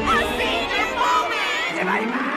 A senior moment! Everybody